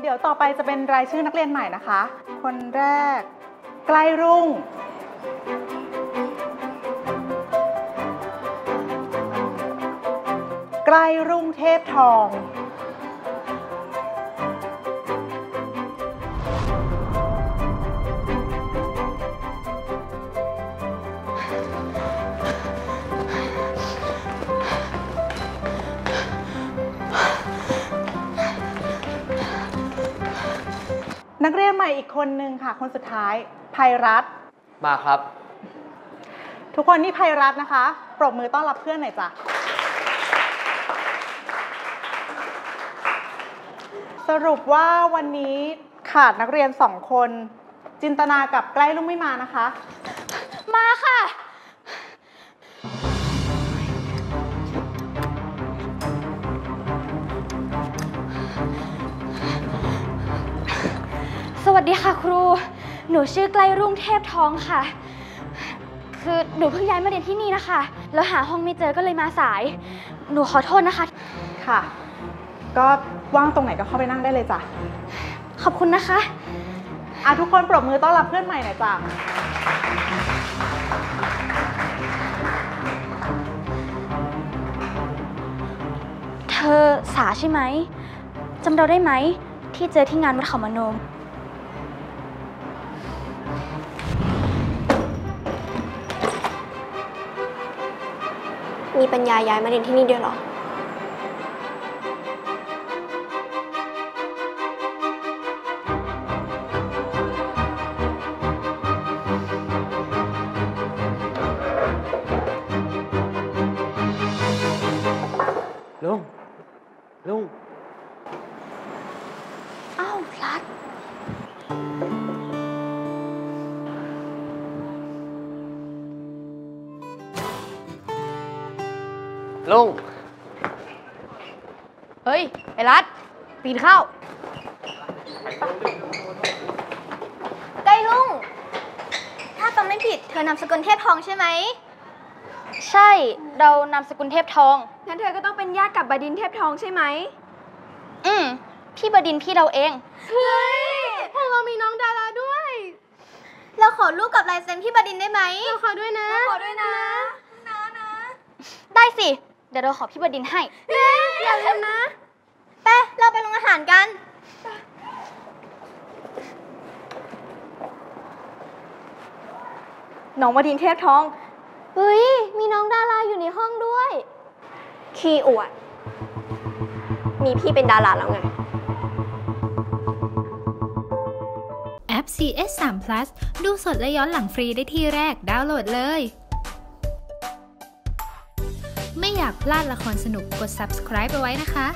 เดี๋ยวต่อไปจะเป็นรายชื่อนักเรียนใหม่นะคะ คนแรก ใกล้รุ่ง ใกล้รุ่งเทพทอง นักเรียนใหม่อีกคนนึงค่ะ คนสุดท้ายภัยรัตน์มาครับ ทุกคนนี่ภัยรัตน์นะคะ ปรบมือต้อนรับเพื่อนหน่อยจ้ะ สรุปว่าวันนี้ขาดนักเรียนสองคน จินตนากับใกล้ลุงไม่มานะคะ มาค่ะ วัสดีค่ะครู หนูชื่อไกลรุ่งเทพทองค่ะ คือหนูเพิ่งย้ายมาเรียนที่นี่นะคะ แล้วหาห้องไม่เจอก็เลยมาสาย หนูขอโทษนะคะ ค่ะ ก็ว่างตรงไหนก็เข้าไปนั่งได้เลยจ้ะ ขอบคุณนะคะ อะทุกคนปรบมือต้อนรับเพื่อนใหม่หน่อยจ้ะ เธอสาใช่ไหมจำเราได้ไหมที่เจอที่งานวัดเขามโนม มีปัญญาย้ายมาเรียนที่นี่ด้วยเหรอ ลุง ลุง อ้าวรัด ลุงเฮ้ย ไอ้รัดปีนเข้าใกล้ลุง ถ้าจำไม่ผิด เธอนามสกุลเทพทองใช่ไหม ใช่ เรานามสกุลเทพทอง งั้นเธอก็ต้องเป็นญาติกับบดินทร์เทพทองใช่ไหม อืมพี่บดินทร์พี่เราเอง เฮ้ยพวกเรามีน้องดาราด้วย เราขอรูปกับลายเซ็นพี่บดินทร์ได้ไหม เราขอด้วยนะ ขอด้วยนะ นะนะ ได้สิ เดี๋ยวเราขอพี่บดินทร์ให้ อย่าลืมนะ ไป เราไปโรงอาหารกัน น้องบดินทร์เทพทอง เฮ้ย มีน้องดาราอยู่ในห้องด้วย ขี้อวด มีพี่เป็นดาราแล้วไง แอป CS 3 Plus ดูสดและย้อนหลังฟรีได้ที่แรกดาวน์โหลดเลยไม่ อยากพลาดละครสนุกกด subscribe ไปไว้นะคะ